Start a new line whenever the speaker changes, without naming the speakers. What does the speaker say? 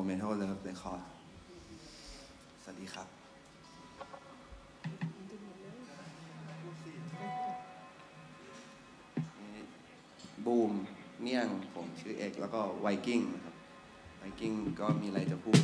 โอเมโ Tomato Love Record สวัสดีครับ บูม เมี่ยง ผมชื่อเอก แล้วก็ไวกิ้งครับ ไวกิ้งก็มีอะไรจะพูด